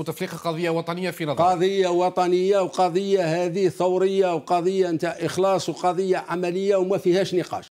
بوتفليقه قضية وطنية في نظرك. قضية وطنية وقضية هذه ثورية وقضية أنت إخلاص وقضية عملية وما فيهاش نقاش.